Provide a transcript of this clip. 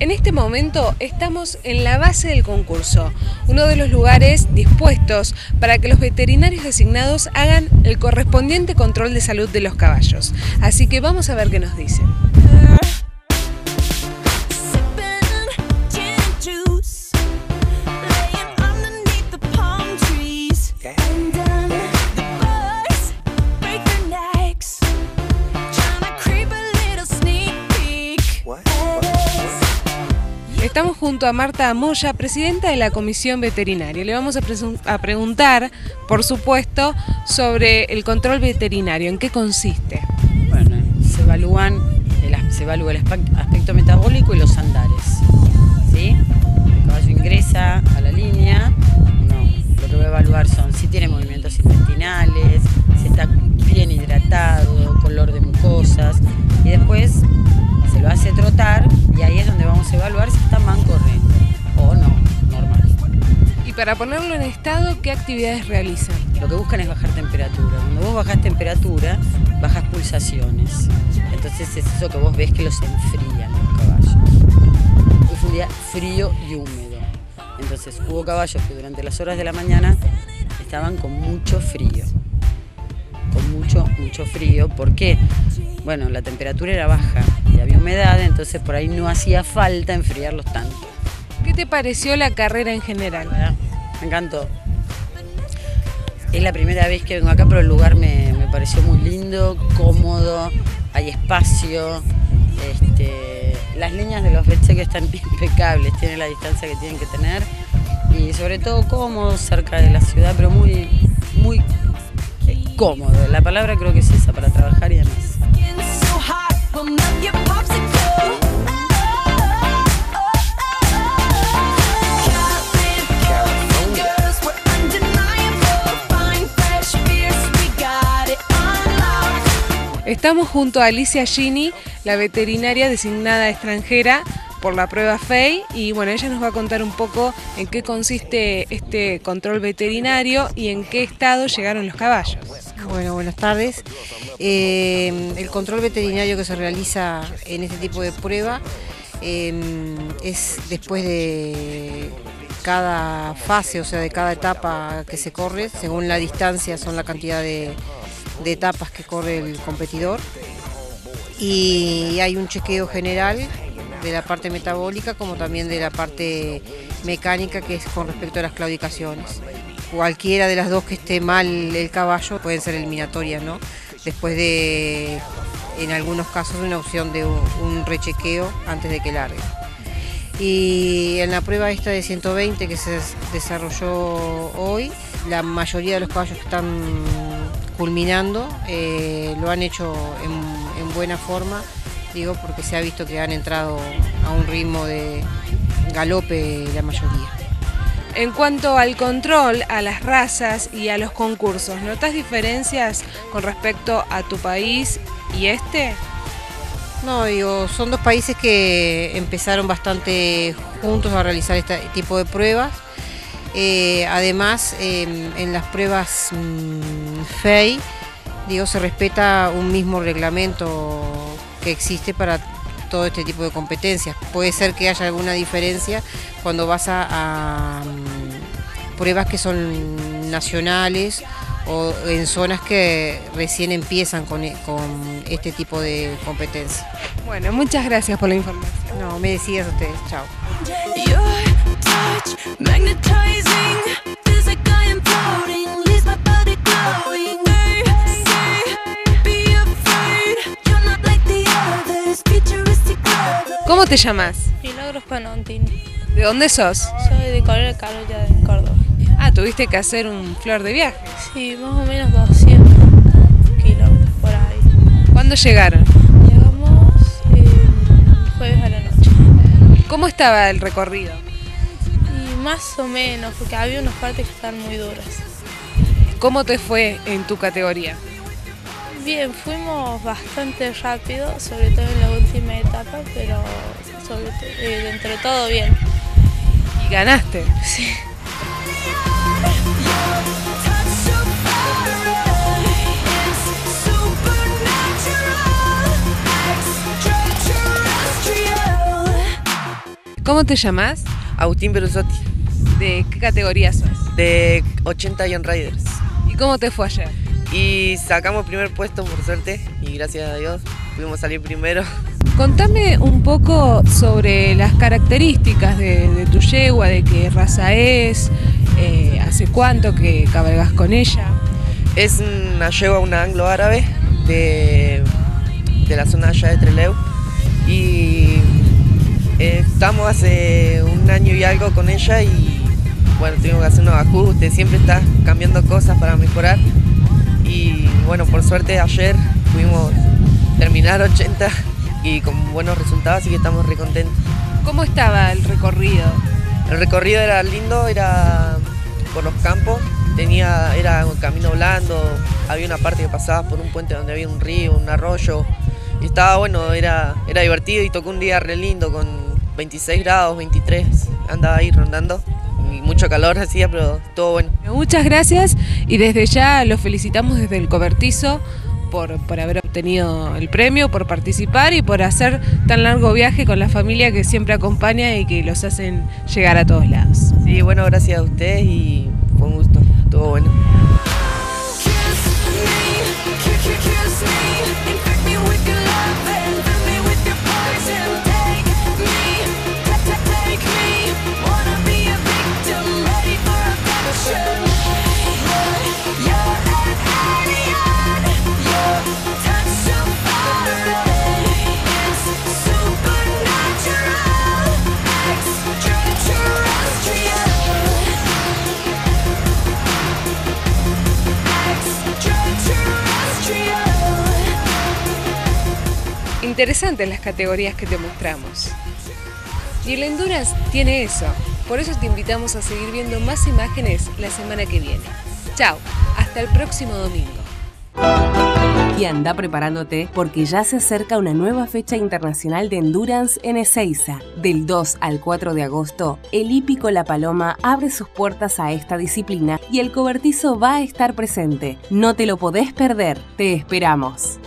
En este momento estamos en la base del concurso, uno de los lugares dispuestos para que los veterinarios designados hagan el correspondiente control de salud de los caballos. Así que vamos a ver qué nos dicen. Estamos junto a Marta Moya, presidenta de la Comisión Veterinaria. Le vamos a, preguntar, por supuesto, sobre el control veterinario. ¿En qué consiste? Bueno, se evalúan se evalúa el aspecto metabólico y los andares. ¿sí? El caballo ingresa a la línea, no, lo que voy a evaluar son si tiene movimientos intestinales, si está bien hidratado, color de mucosas y después se lo hace para ponerlo en estado, ¿qué actividades realizan? Lo que buscan es bajar temperatura. Cuando vos bajás temperatura, bajas pulsaciones. Entonces es eso que vos ves que los enfrían los caballos. Fue un día frío y húmedo. Entonces hubo caballos que durante las horas de la mañana estaban con mucho frío. Con mucho, mucho frío. ¿Por qué? Bueno, la temperatura era baja y había humedad, entonces por ahí no hacía falta enfriarlos tanto. ¿Qué te pareció la carrera en general? Me encantó. Es la primera vez que vengo acá, pero el lugar me, pareció muy lindo, cómodo, hay espacio. Este, las líneas de los que están impecables, tienen la distancia que tienen que tener y sobre todo cómodo, cerca de la ciudad, pero muy, muy cómodo. La palabra creo que es esa, para trabajar y demás. Estamos junto a Alicia Gini, la veterinaria designada extranjera por la prueba FEI y bueno, ella nos va a contar un poco en qué consiste este control veterinario y en qué estado llegaron los caballos. Bueno, buenas tardes. Eh, el control veterinario que se realiza en este tipo de prueba eh, es después de cada fase, o sea, de cada etapa que se corre, según la distancia, son la cantidad de, de etapas que corre el competidor y hay un chequeo general de la parte metabólica como también de la parte mecánica que es con respecto a las claudicaciones. Cualquiera de las dos que esté mal el caballo pueden ser eliminatorias, ¿no? Después de, en algunos casos, una opción de un rechequeo antes de que largue. Y en la prueba esta de 120 que se desarrolló hoy, la mayoría de los caballos están culminando, eh, lo han hecho en, buena forma, digo, porque se ha visto que han entrado a un ritmo de galope la mayoría. En cuanto al control, a las razas y a los concursos, ¿notas diferencias con respecto a tu país y este? No, digo, son dos países que empezaron bastante juntos a realizar este tipo de pruebas. Eh, además, em, en las pruebas mm, FEI, digo, se respeta un mismo reglamento que existe para todo este tipo de competencias. Puede ser que haya alguna diferencia cuando vas a, mm, pruebas que son nacionales o en zonas que recién empiezan con, con este tipo de competencia. Bueno, muchas gracias por la información. No, me decías ustedes, chao. ¿Cómo te llamas? Milagros Panontini. ¿De dónde sos? Soy de Coronel Carolla de Córdoba. Ah, tuviste que hacer un flor de viaje. Sí, más o menos 200 kilómetros por ahí. ¿Cuándo llegaron? Llegamos el jueves a la noche. ¿Cómo estaba el recorrido? Más o menos, porque había unas partes que están muy duras. ¿Cómo te fue en tu categoría? Bien, fuimos bastante rápido, sobre todo en la última etapa, pero sobre eh, dentro de todo bien. ¿Y ganaste? Sí. ¿Cómo te llamas? Agustín Perusotti, ¿De qué categoría sos? de 80 Young Riders. ¿Y cómo te fue ayer? Y sacamos primer puesto por suerte y gracias a Dios pudimos salir primero. Contame un poco sobre las características de, de tu yegua, de qué raza es, eh, hace cuánto que cabalgas con ella. Es una yegua, una anglo-árabe de, de la zona allá de Trelew y eh, estamos hace un año y algo con ella y bueno, tuvimos que hacer unos ajustes, siempre está cambiando cosas para mejorar y bueno, por suerte ayer pudimos terminar 80 y con buenos resultados, así que estamos re contentos. ¿Cómo estaba el recorrido? El recorrido era lindo, era por los campos, tenía, era un camino blando, había una parte que pasaba por un puente donde había un río, un arroyo, y estaba bueno, era, era divertido y tocó un día re lindo con 26 grados, 23, andaba ahí rondando, y mucho calor hacía, pero todo bueno. Muchas gracias y desde ya los felicitamos desde el cobertizo por, por haber obtenido el premio, por participar y por hacer tan largo viaje con la familia que siempre acompaña y que los hacen llegar a todos lados. Sí, bueno, gracias a ustedes y fue un gusto, estuvo bueno. Interesantes las categorías que te mostramos. Y el Endurance tiene eso. Por eso te invitamos a seguir viendo más imágenes la semana que viene. Chao, hasta el próximo domingo. Y anda preparándote porque ya se acerca una nueva fecha internacional de endurance en Ezeiza. Del 2 al 4 de agosto, el hípico La Paloma abre sus puertas a esta disciplina y el cobertizo va a estar presente. No te lo podés perder, te esperamos.